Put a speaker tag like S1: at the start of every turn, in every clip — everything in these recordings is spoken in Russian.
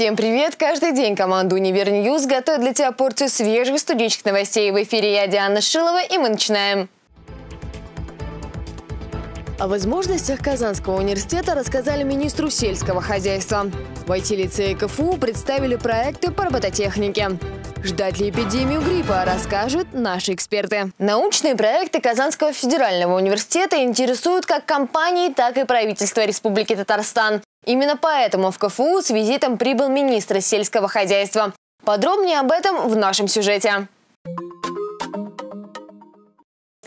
S1: Всем привет! Каждый день команда «Univer News» готовит для тебя порцию свежих студенческих новостей. В эфире я, Диана Шилова, и мы начинаем. О возможностях Казанского университета рассказали министру сельского хозяйства. В IT-лицее КФУ представили проекты по робототехнике. Ждать ли эпидемию гриппа, расскажут наши эксперты. Научные проекты Казанского федерального университета интересуют как компании, так и правительство Республики Татарстан. Именно поэтому в КФУ с визитом прибыл министр сельского хозяйства. Подробнее об этом в нашем сюжете.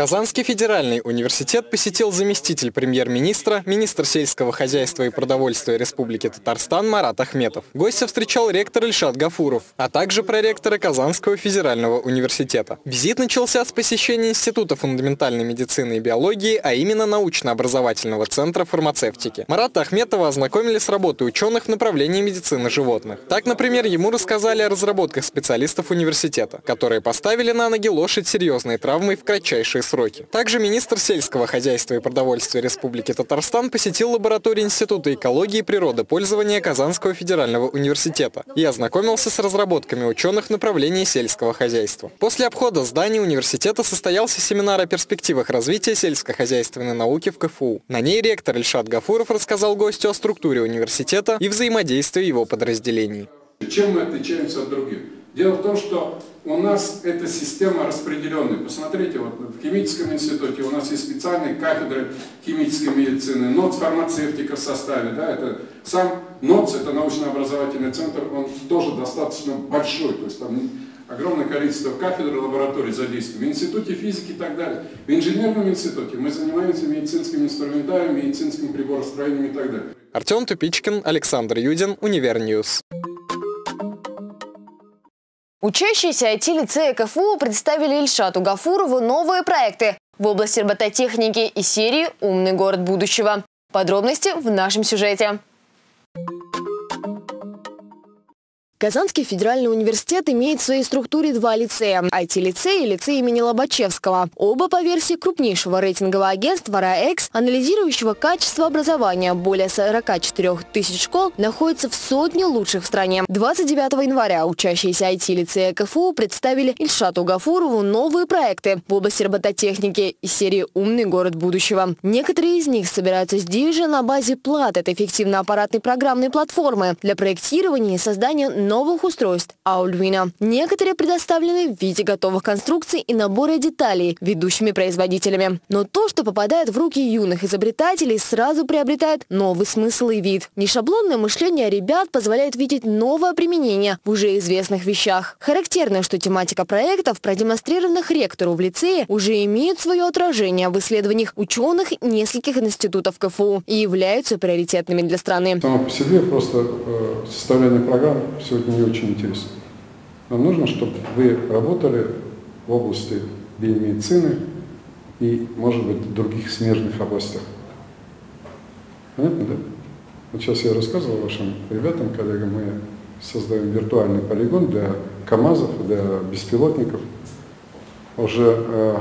S2: Казанский федеральный университет посетил заместитель премьер-министра, министр сельского хозяйства и продовольствия Республики Татарстан Марат Ахметов. Гостя встречал ректор Ильшат Гафуров, а также проректора Казанского федерального университета. Визит начался с посещения Института фундаментальной медицины и биологии, а именно научно-образовательного центра фармацевтики. Марата Ахметова ознакомили с работой ученых в направлении медицины животных. Так, например, ему рассказали о разработках специалистов университета, которые поставили на ноги лошадь серьезной травмой в кратчайшие сроки. Также министр сельского хозяйства и продовольствия Республики Татарстан посетил лабораторию Института экологии и природопользования Казанского федерального университета и ознакомился с разработками ученых в направлении сельского хозяйства. После обхода здания университета состоялся семинар о перспективах развития сельскохозяйственной науки в КФУ. На ней ректор Ильшат Гафуров рассказал гостю о структуре университета и взаимодействии его подразделений.
S3: Чем мы отличаемся от других? Дело в том, что у нас эта система распределенная. Посмотрите, вот в химическом институте у нас есть специальные кафедры химической медицины, НОЦ фармацевтика в составе. Да, это, сам НОЦ, это научно-образовательный центр, он тоже достаточно большой, то есть там огромное количество кафедр и лабораторий задействовано. В институте физики и так далее. В инженерном институте мы занимаемся медицинским инструментарием, медицинским приборостроением и так далее.
S2: Артем Тупичкин, Александр Юдин, Univer News.
S1: Учащиеся IT-лицея КФУ представили Ильшату Гафурову новые проекты в области робототехники и серии «Умный город будущего». Подробности в нашем сюжете. Казанский федеральный университет имеет в своей структуре два лицея – IT-лицей и лицей имени Лобачевского. Оба по версии крупнейшего рейтингового агентства «РАЭКС», анализирующего качество образования более 44 тысяч школ, находятся в сотне лучших в стране. 29 января учащиеся IT-лицея КФУ представили Ильшату Гафурову новые проекты в области робототехники из серии «Умный город будущего». Некоторые из них собираются здесь же на базе плат. Это эффективно-аппаратной программной платформы для проектирования и создания новых устройств Аульвина. Некоторые предоставлены в виде готовых конструкций и набора деталей ведущими производителями. Но то, что попадает в руки юных изобретателей, сразу приобретает новый смысл и вид. Нешаблонное мышление ребят позволяет видеть новое применение в уже известных вещах. Характерно, что тематика проектов, продемонстрированных ректору в лицее, уже имеет свое отражение в исследованиях ученых нескольких институтов КФУ и являются приоритетными для страны.
S3: Само по себе просто э, составление программ сегодня не очень интересно. Нам нужно, чтобы вы работали в области биомедицины и, может быть, других смежных областях. Понятно, да? Вот сейчас я рассказывал вашим ребятам, коллегам, мы создаем виртуальный полигон для КАМАЗов, для беспилотников. Уже э,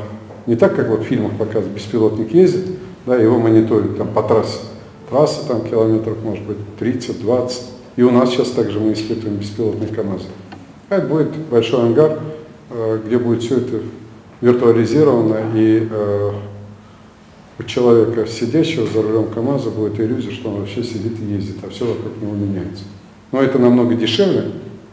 S3: не так, как вот в фильмах показывают, беспилотник ездит, да, его мониторят там по трассе. Трасса там километров, может быть, 30-20, и у нас сейчас также мы испытываем беспилотные КАМАЗы. А это будет большой ангар, э, где будет все это виртуализировано, и э, у человека, сидящего за рулем КАМАЗа, будет иллюзия, что он вообще сидит и ездит, а все вокруг него меняется. Но это намного дешевле,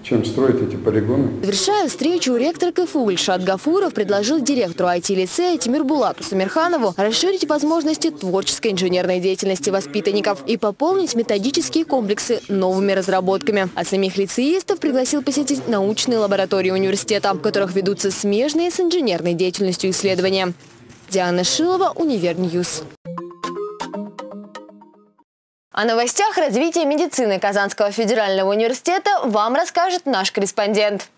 S3: чем строить эти полигоны.
S1: Завершая встречу, ректор КФУ Ильшат Гафуров предложил директору IT-лицея Тимирбулату Самирханову расширить возможности творческой инженерной деятельности воспитанников и пополнить методические комплексы новыми разработками. А самих лицеистов пригласил посетить научные лаборатории университета, в которых ведутся смежные с инженерной деятельностью исследования. Диана Шилова, Univer News. О новостях развития медицины Казанского федерального университета вам расскажет наш корреспондент.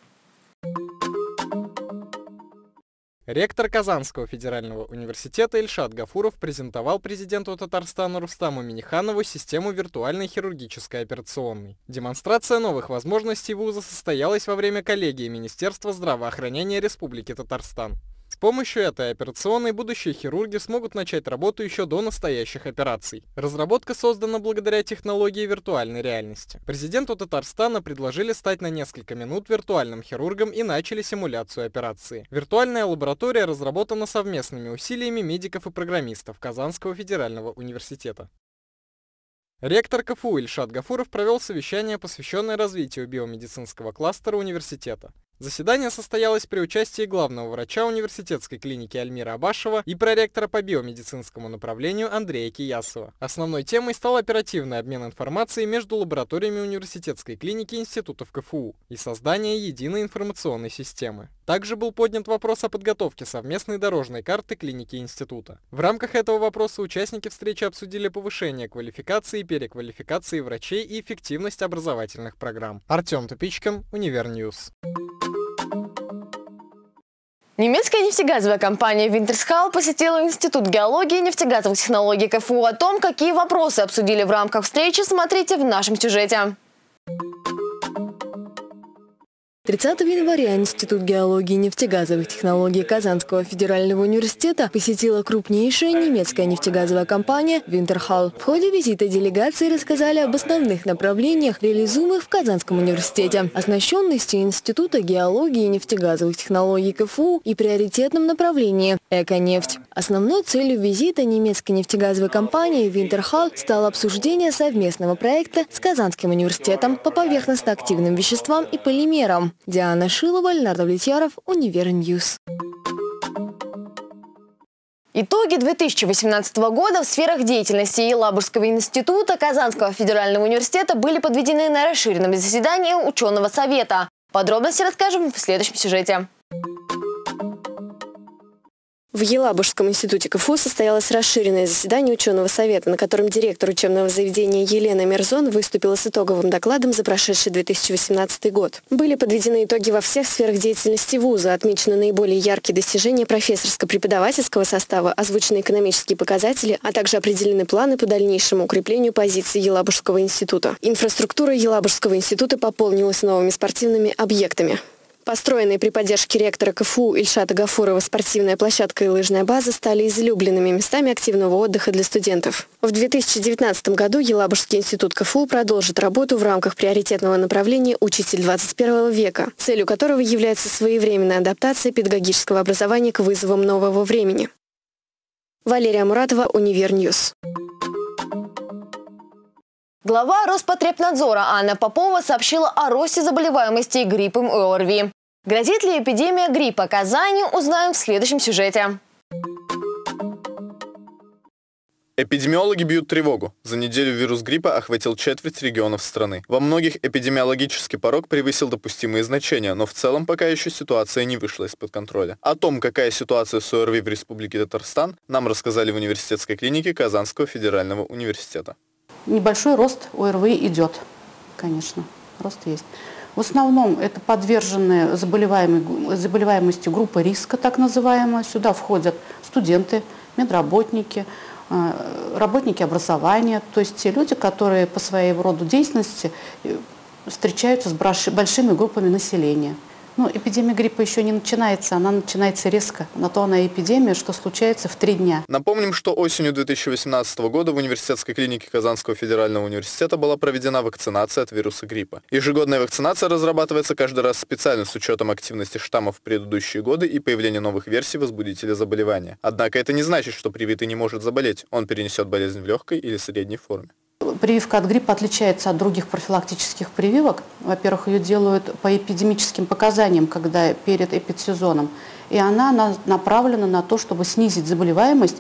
S2: Ректор Казанского федерального университета Ильшат Гафуров презентовал президенту Татарстана Рустаму Минниханову систему виртуальной хирургической операционной. Демонстрация новых возможностей вуза состоялась во время коллегии Министерства здравоохранения Республики Татарстан. Помощью этой операционной будущие хирурги смогут начать работу еще до настоящих операций. Разработка создана благодаря технологии виртуальной реальности. Президенту Татарстана предложили стать на несколько минут виртуальным хирургом и начали симуляцию операции. Виртуальная лаборатория разработана совместными усилиями медиков и программистов Казанского федерального университета. Ректор КФУ Ильшат Гафуров провел совещание, посвященное развитию биомедицинского кластера университета. Заседание состоялось при участии главного врача университетской клиники Альмира Абашева и проректора по биомедицинскому направлению Андрея Киясова. Основной темой стал оперативный обмен информацией между лабораториями университетской клиники институтов КФУ и создание единой информационной системы. Также был поднят вопрос о подготовке совместной дорожной карты клиники института. В рамках этого вопроса участники встречи обсудили повышение квалификации и переквалификации врачей и эффективность образовательных программ. Артем Тупичкин, Univer News.
S1: Немецкая нефтегазовая компания Wintershall посетила Институт геологии и нефтегазовых технологий КФУ. О том, какие вопросы обсудили в рамках встречи, смотрите в нашем сюжете. 30 января Институт геологии и нефтегазовых технологий Казанского федерального университета посетила крупнейшая немецкая нефтегазовая компания Winterhall. В ходе визита делегации рассказали об основных направлениях, реализуемых в Казанском университете, оснащенности Института геологии и нефтегазовых технологий КФУ и приоритетном направлении – эко-нефть. Основной целью визита немецкой нефтегазовой компании Winterhall стало обсуждение совместного проекта с Казанским университетом по поверхностно-активным веществам и полимерам. Диана Шилова, Леонард Влетьяров, Univer News. Итоги 2018 года в сферах деятельности Елабужского института Казанского федерального университета были подведены на расширенном заседании ученого совета. Подробности расскажем в следующем сюжете. В Елабужском институте КФУ состоялось расширенное заседание ученого совета, на котором директор учебного заведения Елена Мерзон выступила с итоговым докладом за прошедший 2018 год. Были подведены итоги во всех сферах деятельности вуза, отмечены наиболее яркие достижения профессорско-преподавательского состава, озвучены экономические показатели, а также определены планы по дальнейшему укреплению позиций Елабужского института. Инфраструктура Елабужского института пополнилась новыми спортивными объектами. Построенные при поддержке ректора КФУ Ильшата Гафурова спортивная площадка и лыжная база стали излюбленными местами активного отдыха для студентов. В 2019 году Елабужский институт КФУ продолжит работу в рамках приоритетного направления «Учитель 21 века», целью которого является своевременная адаптация педагогического образования к вызовам нового времени. Валерия Муратова, Univer News. Глава Роспотребнадзора Анна Попова сообщила о росте заболеваемости гриппом и ОРВИ. Грозит ли эпидемия гриппа Казани, узнаем в следующем сюжете.
S4: Эпидемиологи бьют тревогу. За неделю вирус гриппа охватил четверть регионов страны. Во многих эпидемиологический порог превысил допустимые значения, но в целом пока еще ситуация не вышла из-под контроля. О том, какая ситуация с ОРВИ в Республике Татарстан, нам рассказали в университетской клинике Казанского федерального университета.
S5: Небольшой рост ОРВИ идет, конечно, рост есть. В основном это подверженные заболеваемости группа риска, так называемая. Сюда входят студенты, медработники, э, работники образования, то есть те люди, которые по своей роду деятельности э, встречаются с большими группами населения. Ну, эпидемия гриппа еще не начинается, она начинается резко. На то она эпидемия, что случается в три дня.
S4: Напомним, что осенью 2018 года в университетской клинике Казанского федерального университета была проведена вакцинация от вируса гриппа. Ежегодная вакцинация разрабатывается каждый раз специально с учетом активности штаммов в предыдущие годы и появления новых версий возбудителя заболевания. Однако это не значит, что привитый не может заболеть. Он перенесет болезнь в легкой или средней форме.
S5: Прививка от гриппа отличается от других профилактических прививок. Во-первых, ее делают по эпидемическим показаниям, когда перед эпидсезоном. И она направлена на то, чтобы снизить заболеваемость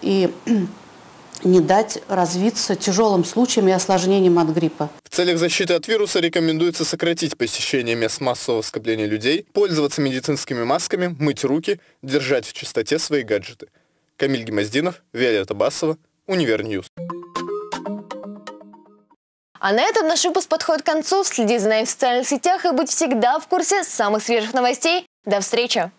S5: и не дать развиться тяжелым случаям и осложнениям от гриппа.
S4: В целях защиты от вируса рекомендуется сократить посещение мест массового скопления людей, пользоваться медицинскими масками, мыть руки, держать в чистоте свои гаджеты. Камиль Гимаздинов, Виолетта Басова, Univer News.
S1: А на этом наш выпуск подходит к концу. Следи за нами в социальных сетях и будь всегда в курсе самых свежих новостей. До встречи!